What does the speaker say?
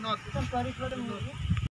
धन्यवाद